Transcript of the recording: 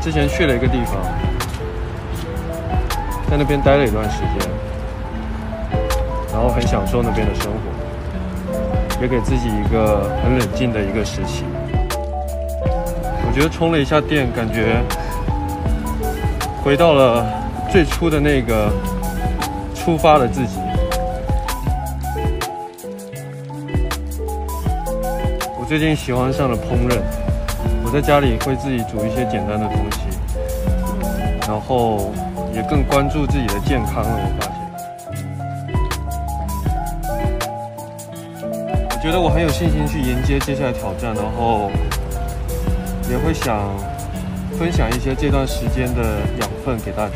之前去了一个地方，在那边待了一段时间，然后很享受那边的生活，也给自己一个很冷静的一个时期。我觉得充了一下电，感觉回到了最初的那个出发的自己。我最近喜欢上了烹饪。我在家里会自己煮一些简单的东西，然后也更关注自己的健康了。我发现，我觉得我很有信心去迎接接下来挑战，然后也会想分享一些这段时间的养分给大家。